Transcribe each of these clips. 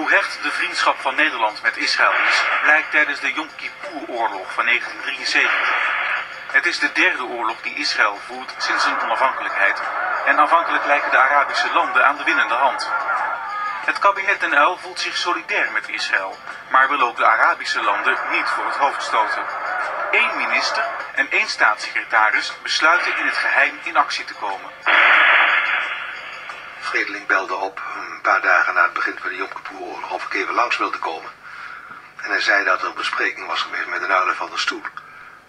Hoe hecht de vriendschap van Nederland met Israël is, blijkt tijdens de Yom Kippur-oorlog van 1973. Het is de derde oorlog die Israël voert sinds zijn onafhankelijkheid en aanvankelijk lijken de Arabische landen aan de winnende hand. Het kabinet Den Uyl voelt zich solidair met Israël, maar wil ook de Arabische landen niet voor het hoofd stoten. Eén minister en één staatssecretaris besluiten in het geheim in actie te komen. Vredeling belde op een paar dagen na het begin van de Yom Kippur-oorlog of ik even langs wilde komen. En hij zei dat er een bespreking was geweest met een uilen van de stoel.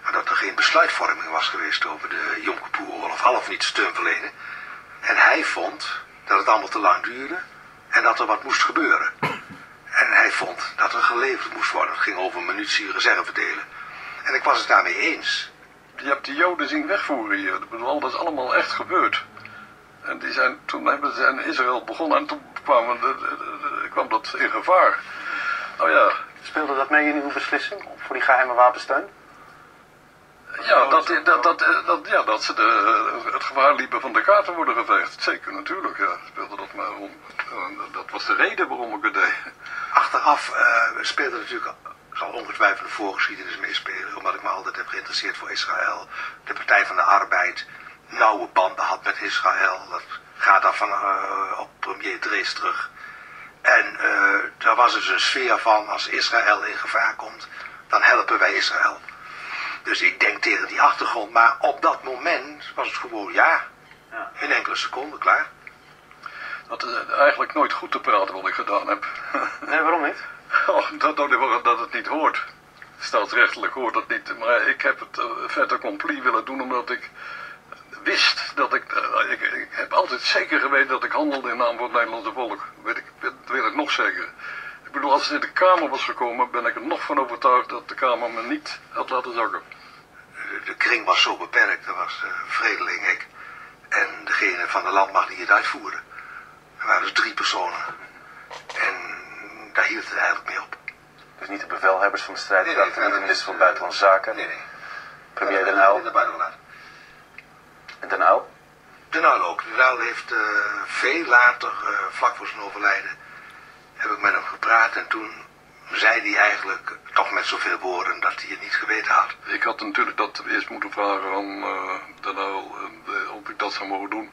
Maar dat er geen besluitvorming was geweest over de Yom Kippur-oorlog, of half niet steun verlenen. En hij vond dat het allemaal te lang duurde en dat er wat moest gebeuren. En hij vond dat er geleverd moest worden. Het ging over munitie, reserve delen. En ik was het daarmee eens. Je hebt de Joden zien wegvoeren hier. Dat is allemaal echt gebeurd. En die zijn, toen hebben ze in Israël begonnen en toen kwamen de, de- de- kwam dat in gevaar. Nou ja, Speelde dat mee in uw beslissing voor die geheime wapensteun? ja, dat, dat, dat, dat, ja, dat ze de, het gevaar liepen van de kaart te worden geveegd. Zeker, natuurlijk, ja. Speelde dat maar om. Dat was de reden waarom ik het deed. Achteraf eh, speelde natuurlijk, zal ongetwijfeld de voorgeschiedenis meespelen, omdat ik me altijd heb geïnteresseerd voor Israël. De Partij van de Arbeid nauwe banden had met Israël. Dat gaat af van eh, op premier Drees terug. En eh, daar was dus een sfeer van, als Israël in gevaar komt, dan helpen wij Israël. Dus ik denk tegen die achtergrond, maar op dat moment was het gewoon ja. In enkele seconden klaar. Dat is eigenlijk nooit goed te praten wat ik gedaan heb. Nee, waarom niet? Oh, dat, dat, dat het niet hoort. Staatsrechtelijk hoort het niet. Maar ik heb het uh, vet accompli willen doen omdat ik wist dat ik, eh, ik... Ik heb altijd zeker geweten dat ik handelde in naam van het Nederlandse volk. Weet ik, dat weet ik nog zeker. Ik bedoel, als het in de Kamer was gekomen, ben ik er nog van overtuigd dat de Kamer me niet had laten zakken. de, de kring was zo beperkt. Er was eh Vredeling, ik en degene van de landmacht die het uitvoerde. Er waren dus drie personen. En daar hield het eigenlijk mee op. Dus niet de bevelhebbers van de strijdkrachten, Nee, nee, niet de minister van Buitenlandse Zaken, Nee, nee. premier Den Uyl. Den Uyl? Ook. De Nuil heeft eh, veel later, eh, vlak voor zijn overlijden, heb ik met hem gepraat. En toen zei hij eigenlijk, toch met zoveel woorden, dat hij het niet geweten had. Ik had natuurlijk dat eerst moeten vragen aan eh Den Uyl of ik dat zou mogen doen.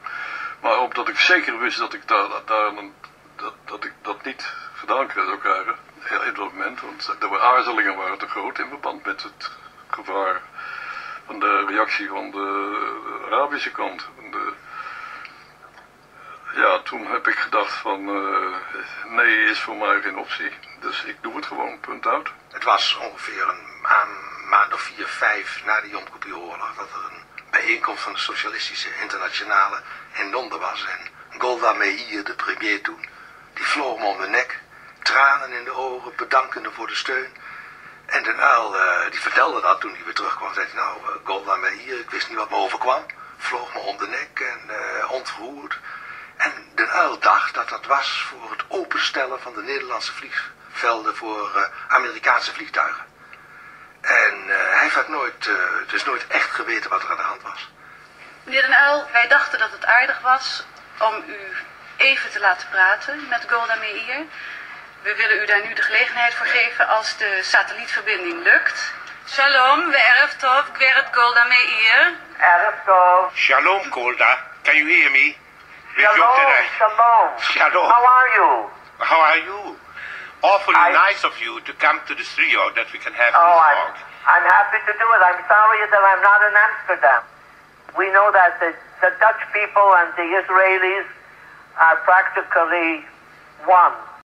Maar omdat ik zeker wist dat ik daar, daar een- dat, dat ik dat niet gedaan zou krijgen, heel in dat moment, want de aarzelingen waren te groot in verband met het gevaar van de reactie van de Arabische kant. De, ja, toen heb ik gedacht van eh, nee is voor mij geen optie. Dus ik doe het gewoon, punt uit. Het was ongeveer een maan- maand of vier, vijf na de Yom Kippur-oorlog dat er een bijeenkomst van de Socialistische Internationale in Londen was. En Golda Meir, de premier toen, die vloog me om de nek, tranen in de ogen, bedankende voor de steun. En Den Uyl, eh, die vertelde dat toen hij weer terugkwam. Zei hij, nou, eh, Golda Meir, ik wist niet wat me overkwam. Vloog me om de nek en eh ontroerd. En Den Uyl dacht dat dat was voor het openstellen van de Nederlandse vliegvelden voor Amerikaanse vliegtuigen. En hij heeft nooit, dus nooit echt geweten wat er aan de hand was. Meneer Den Uyl, wij dachten dat het aardig was om u even te laten praten met Golda Meir. We willen u daar nu de gelegenheid voor geven als de satellietverbinding lukt. Shalom, we erf tov, Gweret Golda Meir. Erev Tov. Shalom, Golda. Can you hear me? Shalom, shalom. Shalom. How are you? How are you? Awfully I- nice of you to come to the studio that we can have Oh, this I'm, talk. I'm happy to do it. I'm sorry that I'm not in Amsterdam. We know that the, the Dutch people and the Israelis are practically one.